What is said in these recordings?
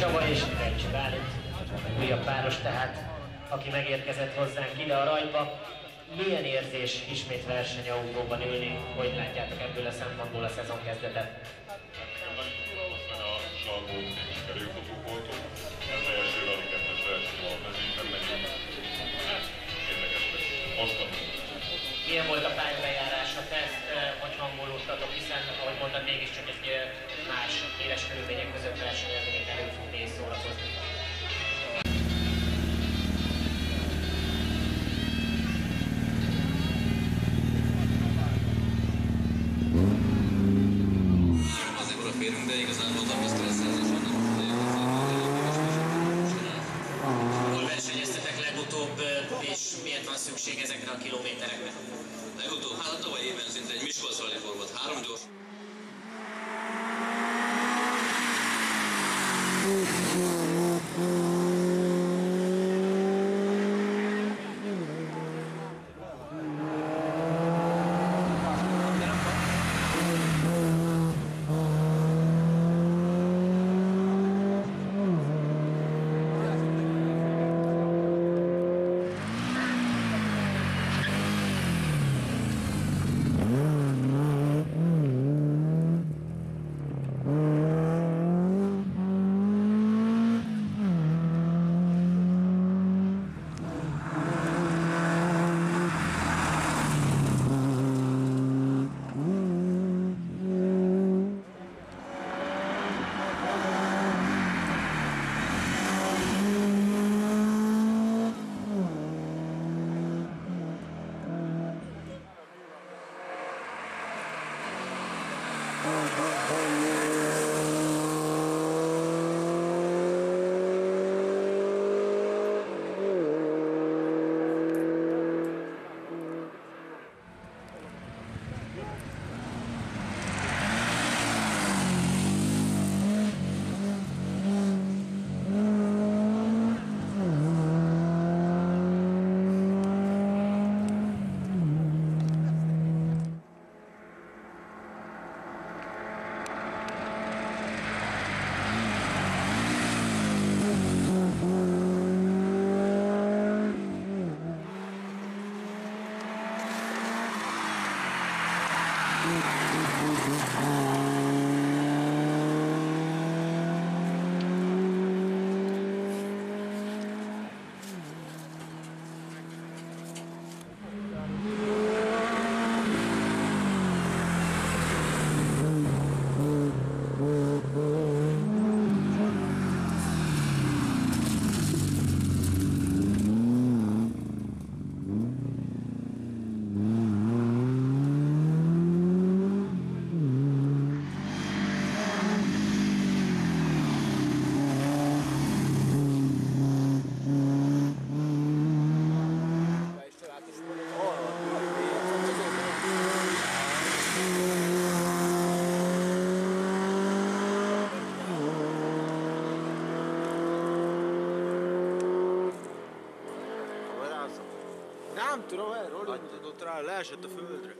Csaba és Rencsi Bálint, újabb páros tehát, aki megérkezett hozzánk ide a rajtba. Milyen érzés ismét versenyautóban ülni? Hogy látjátok ebből a szempontból a szezon kezdetet? Ez az első Rally 2-es verseny a mezőnyben megyünk. Érdekes lesz. Azt Milyen volt a pályabejárás szükség ezekre a kilométerekre? Legutóbb, hát a tavalyi évben szinte egy Miskolc volt, három gyors. Tudom, Roli mutatott rá, leesett a földre.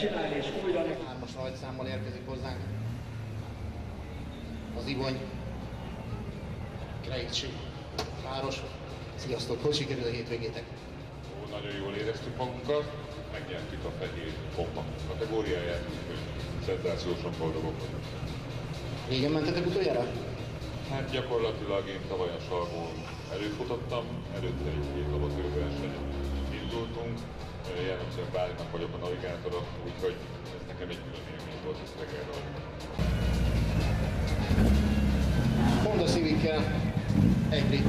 csinálni, és újra neki. Hármas rajtszámmal érkezik hozzánk az Ivony Krejcsi páros. Sziasztok, hogy sikerül a hétvégétek? Ó, nagyon jól éreztük magunkat, megnyertük a fehér pompa kategóriáját, úgyhogy szenzációsan boldogok vagyunk. Régen mentetek utoljára? Hát gyakorlatilag én tavaly a Salgón előfutottam, előtte egy két labatőversenyen indultunk, jellemzően Bálinak vagyok a navigátora, úgyhogy ez nekem egy külön élmény volt, ezt reggelre Honda Civic-kel, egy.